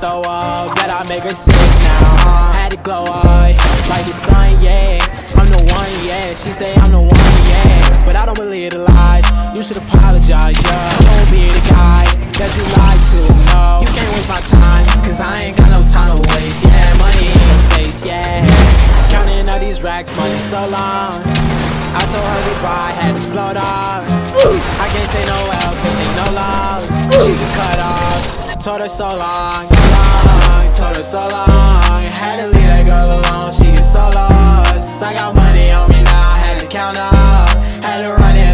Throw up. Bet I make her sick now. Had to glow up like the sun, yeah. I'm the one, yeah. She say I'm the one, yeah. But I don't believe the lies. You should apologize, yeah. Don't be the guy that you lied to. No, you can't waste my time, cause I ain't got no time to waste. Yeah, money in your face, yeah. Counting all these racks, money so long. I told her goodbye, had to float off. I can't take no L, can't take no loss. She get cut told her so long, long, told her so long. Had to leave that girl alone, she gets so lost. I got money on me now, had to count up, had to run it